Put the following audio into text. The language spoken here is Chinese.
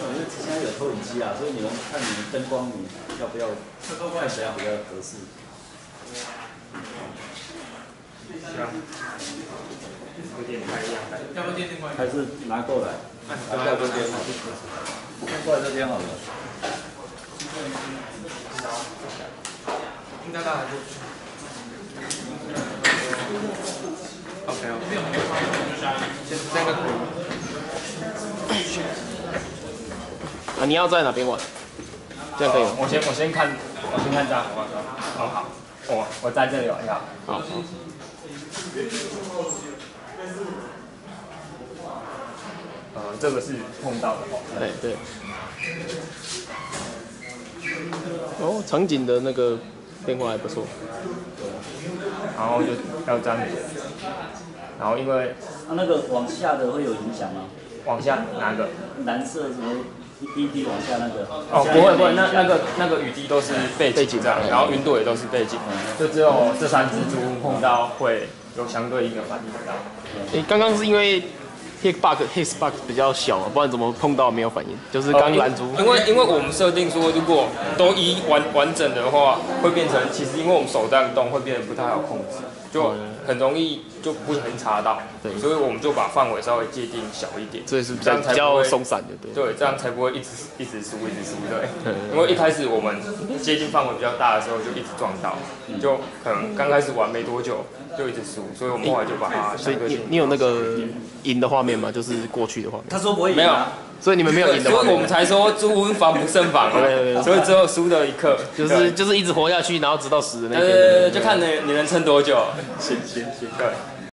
因为现在有投影机啊，所以你们看你们灯光，你要不要看谁要比较合适？行，有点太一样。要不要电电关？还是拿过来？拿过这边好，拿过来这边好了。应该大家过去。OK 哦，这边有没有放？先三个可以。啊，你要在哪边玩？这样可以吗？我先我先看，我先看这样好不好？我我在这里玩一下。好。呃，这个是碰到的哦。对对。哦，场景的那个变化还不错。然后就要这样子，然后因为啊，那个往下的会有影响吗？往下哪个？蓝色什么一滴往下那个？哦，不会不会，那那个那个雨滴都是背景这样，然后云朵也都是背景，就只有这三只猪碰到会有相对应的反应。诶，刚刚是因为 hit bug hit bug 比较小嘛，不然怎么碰到没有反应？就是刚拦住。因为因为我们设定说，如果都一完完整的话，会变成其实因为我们手这样动，会变得不太好控制，就很容易就不小心插到。对所以我们就把范围稍微界定小一点，所以是比这较松散的，对。对，这样才不会一直一直输，一直输，对嗯。因为一开始我们接近范围比较大的时候，就一直撞到，就可能刚开始玩没多久就一直输，所以我们后来就把它所以你你有那个赢的画面吗？就是过去的画面。他说不会赢没有啊。所以你们没有赢的。所以我们才说朱温防不胜防对对对，所以只有输的一刻，就是就是一直活下去，然后直到死的那呃，天。就看你你能撑多久。行行行。对。